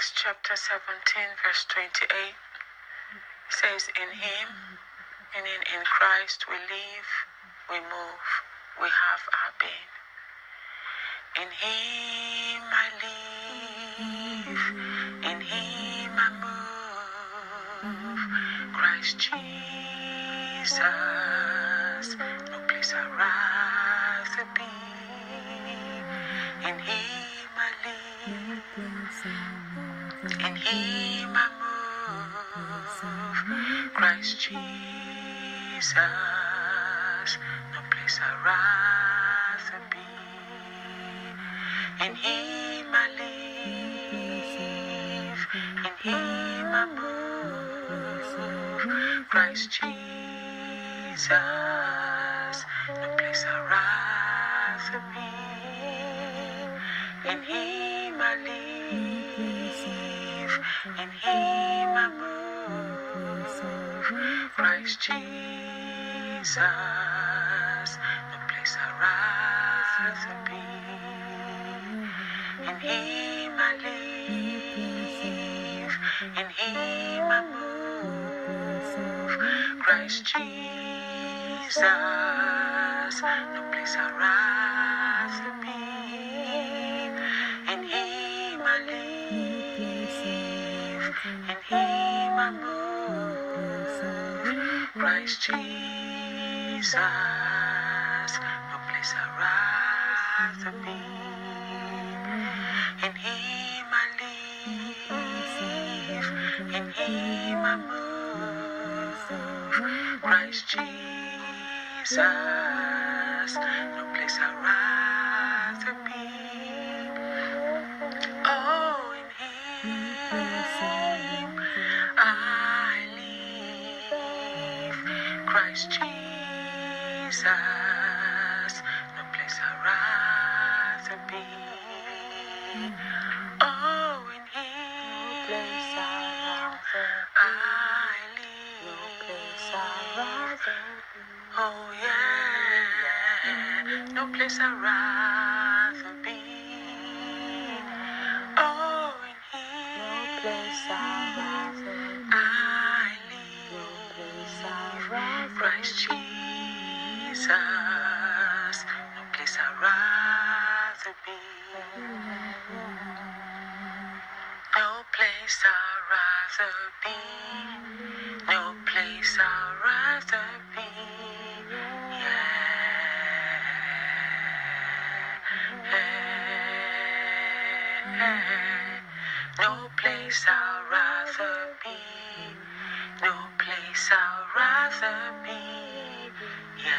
Acts chapter 17, verse 28 says, In Him, meaning in Christ, we live, we move, we have our being. In Him I live, in Him I move. Christ Jesus, Jesus, no place I'd rather be. In Him I live, in Him I move. Christ Jesus, no place I'd rather be. In Him I live, in Him I move. Christ Jesus, no place I'd rather be. In Him I live, in Him I move. Christ Jesus, no place I'd rather be. In Him I live, in Him I move. Christ Jesus, no place I'd rather be. In Him I live, in Him I move. Christ Jesus, no place I'd rather be. Christ Jesus, no place I'd rather be. Oh, in Him I live. Oh, yeah. No place I'd rather be. Oh, in Him I Christ Jesus, no place I'd rather be. No place I'd rather be. No place I'd rather be. Yeah. No place I'd rather be. No place I'd rather be. Yeah.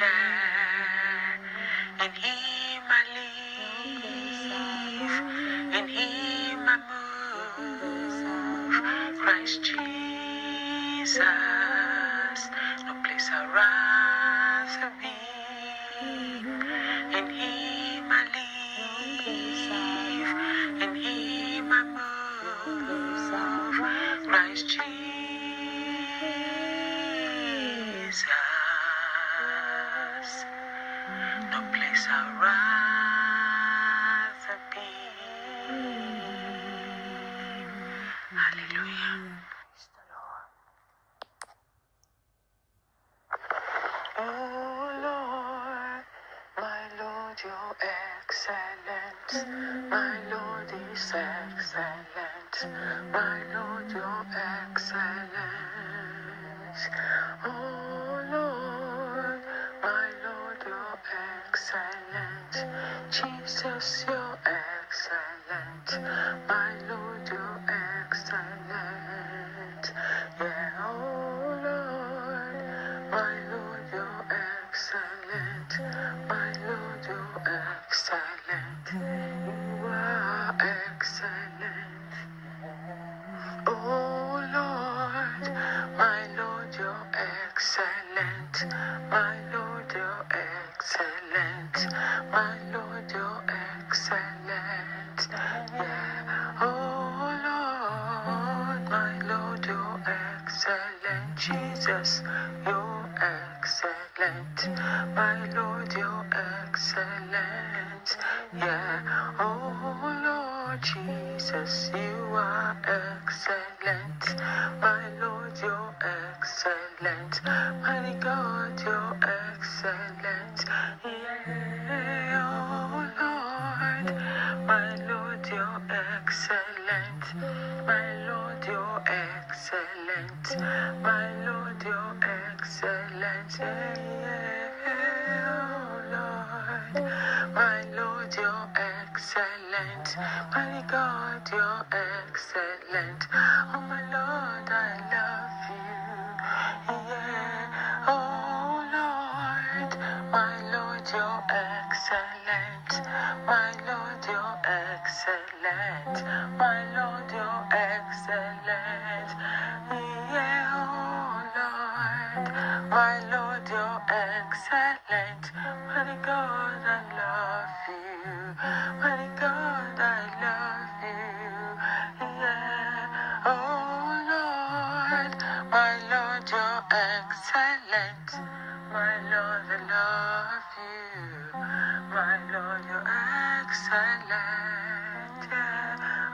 Yeah. In Him I live. In Him I move. Christ Jesus. No place I'd rather be. Excellent. My Lord is excellent. My Lord, you're excellent. Oh Lord, my Lord, you're excellent. Jesus, you're Jesus, you're excellent. My Lord, you're excellent. Yeah, oh Lord Jesus, you are excellent. My Lord, you're excellent. Mighty God, you're excellent. Yeah, excellent. My God, you're excellent. Oh my Lord, Yeah.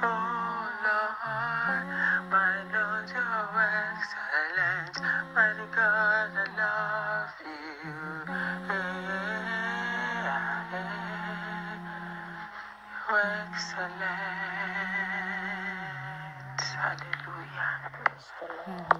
Oh Lord, my Lord, you're excellent. Mighty God, I love you. Yeah, yeah. You're excellent. Hallelujah.